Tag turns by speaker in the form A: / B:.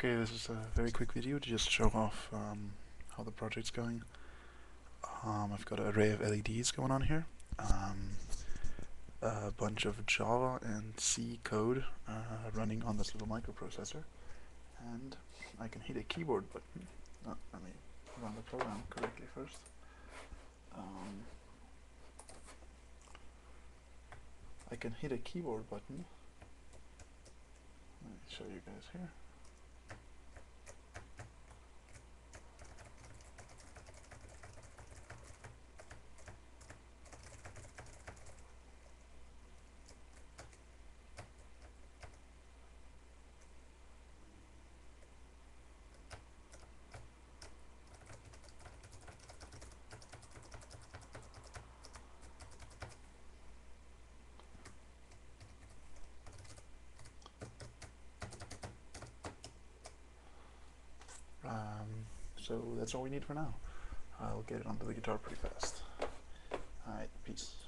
A: Okay, this is a very quick video to just show off um, how the project's going. Um, I've got an array of LEDs going on here, um, a bunch of Java and C code uh, running on this little microprocessor, and I can hit a keyboard button. Oh, let me run the program correctly first. Um, I can hit a keyboard button. Let me show you guys here. Um, so that's all we need for now. I'll get it onto the guitar pretty fast. Alright, peace.